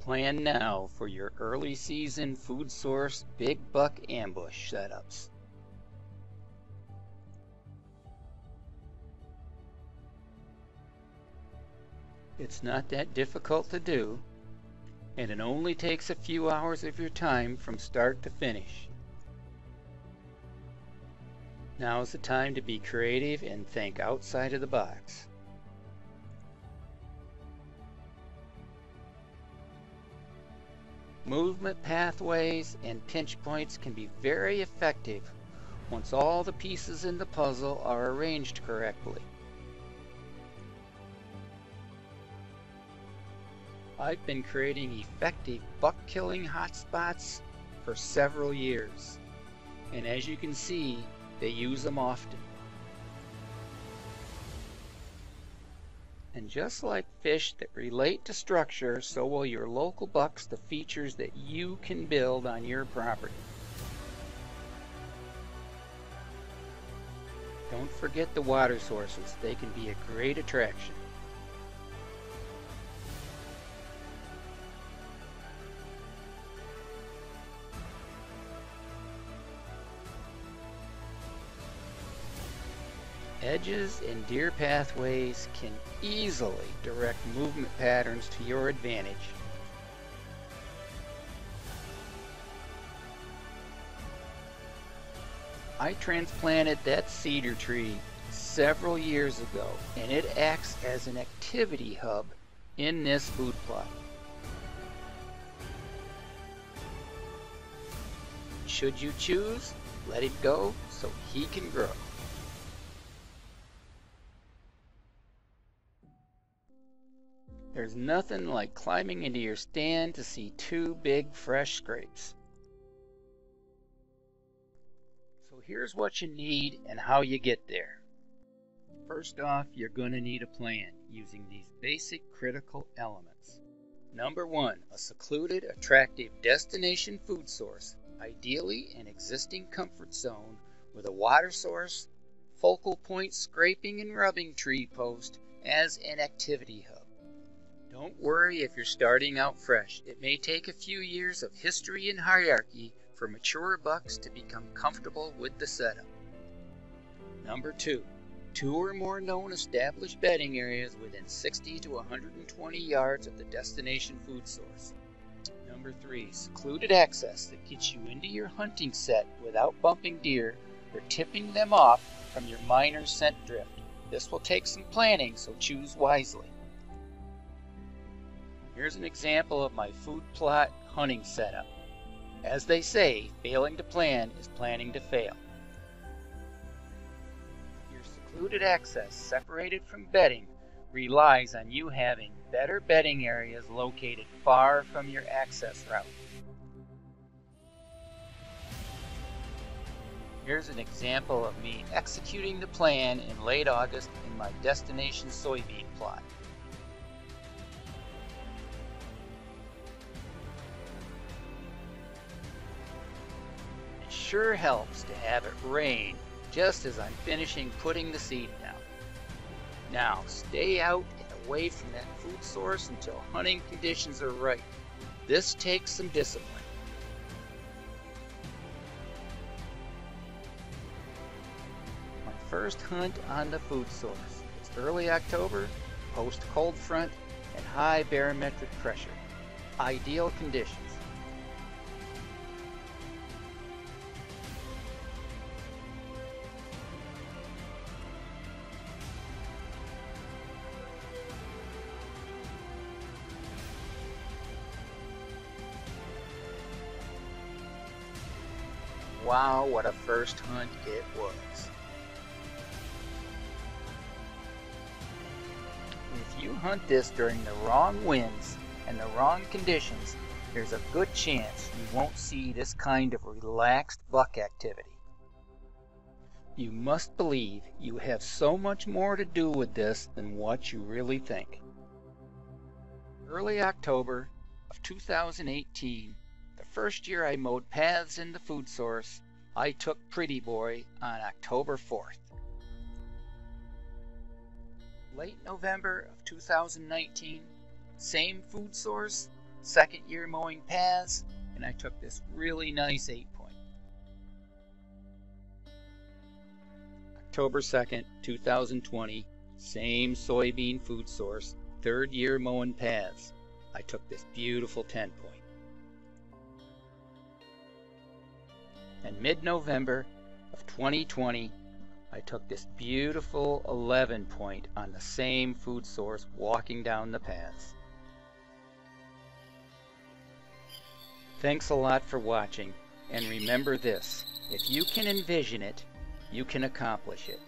Plan now for your early season food source big buck ambush setups. It's not that difficult to do, and it only takes a few hours of your time from start to finish. Now is the time to be creative and think outside of the box. Movement pathways and pinch points can be very effective once all the pieces in the puzzle are arranged correctly. I've been creating effective buck killing hotspots for several years, and as you can see, they use them often. And just like fish that relate to structure, so will your local bucks the features that you can build on your property. Don't forget the water sources, they can be a great attraction. Edges and deer pathways can easily direct movement patterns to your advantage. I transplanted that cedar tree several years ago and it acts as an activity hub in this food plot. Should you choose, let it go so he can grow. There's nothing like climbing into your stand to see two big fresh scrapes. So here's what you need and how you get there. First off, you're going to need a plan using these basic critical elements. Number one, a secluded, attractive destination food source, ideally an existing comfort zone with a water source, focal point scraping and rubbing tree post as an activity hub. Don't worry if you're starting out fresh. It may take a few years of history and hierarchy for mature bucks to become comfortable with the setup. Number two, two or more known established bedding areas within 60 to 120 yards of the destination food source. Number three, secluded access that gets you into your hunting set without bumping deer or tipping them off from your minor scent drift. This will take some planning, so choose wisely. Here's an example of my food plot hunting setup. As they say, failing to plan is planning to fail. Your secluded access separated from bedding relies on you having better bedding areas located far from your access route. Here's an example of me executing the plan in late August in my destination soybean plot. Sure helps to have it rain just as I'm finishing putting the seed down. Now, stay out and away from that food source until hunting conditions are right. This takes some discipline. My first hunt on the food source. It's early October, post cold front, and high barometric pressure. Ideal conditions. Wow, what a first hunt it was. If you hunt this during the wrong winds and the wrong conditions, there's a good chance you won't see this kind of relaxed buck activity. You must believe you have so much more to do with this than what you really think. Early October of 2018, the first year I mowed paths in the food source, I took Pretty Boy on October 4th. Late November of 2019, same food source, second year mowing paths, and I took this really nice 8 point. October 2nd, 2020, same soybean food source, third year mowing paths. I took this beautiful 10 point. And mid-November of 2020, I took this beautiful 11 point on the same food source walking down the paths. Thanks a lot for watching, and remember this, if you can envision it, you can accomplish it.